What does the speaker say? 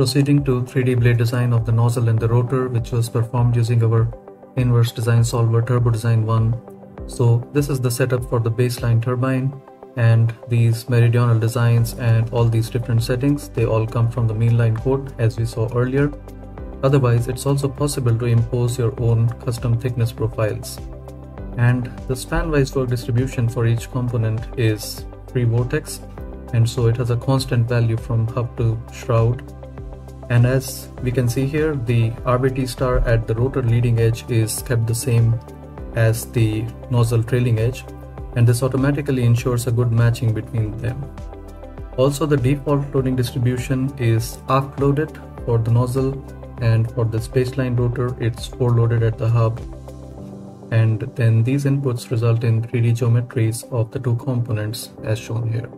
Proceeding to 3D blade design of the nozzle and the rotor which was performed using our inverse design solver Turbo Design 1. So this is the setup for the baseline turbine and these meridional designs and all these different settings they all come from the mainline code as we saw earlier. Otherwise it's also possible to impose your own custom thickness profiles. And the span-wise work distribution for each component is free vortex and so it has a constant value from hub to shroud and as we can see here the rVt star at the rotor leading edge is kept the same as the nozzle trailing edge and this automatically ensures a good matching between them. Also the default loading distribution is aft loaded for the nozzle and for this baseline rotor it's forloaded at the hub and then these inputs result in 3D geometries of the two components as shown here.